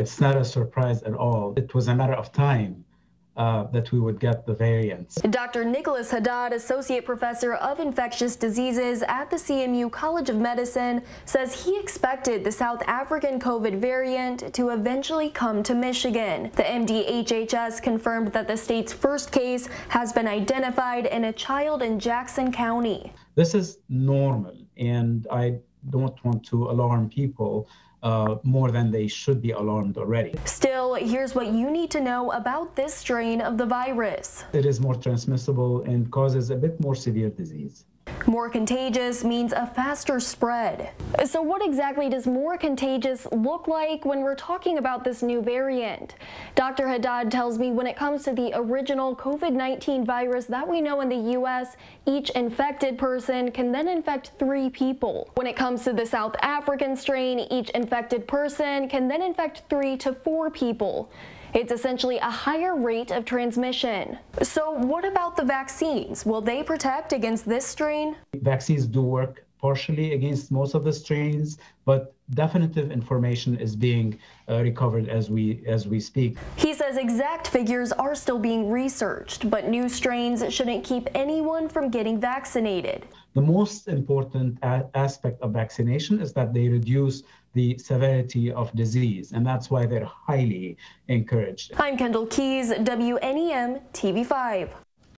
it's not a surprise at all. It was a matter of time uh, that we would get the variants. Dr. Nicholas Haddad, Associate Professor of Infectious Diseases at the CMU College of Medicine, says he expected the South African COVID variant to eventually come to Michigan. The MDHHS confirmed that the state's first case has been identified in a child in Jackson County. This is normal, and I don't want to alarm people uh, more than they should be alarmed already. Still, here's what you need to know about this strain of the virus. It is more transmissible and causes a bit more severe disease. More contagious means a faster spread. So what exactly does more contagious look like when we're talking about this new variant? Dr. Haddad tells me when it comes to the original COVID-19 virus that we know in the U.S., each infected person can then infect three people. When it comes to the South African strain, each infected person can then infect three to four people. It's essentially a higher rate of transmission. So what about the vaccines? Will they protect against this strain? Vaccines do work partially against most of the strains, but definitive information is being uh, recovered as we as we speak. He says exact figures are still being researched, but new strains shouldn't keep anyone from getting vaccinated. The most important aspect of vaccination is that they reduce the severity of disease, and that's why they're highly encouraged. I'm Kendall Keys, WNEM TV5.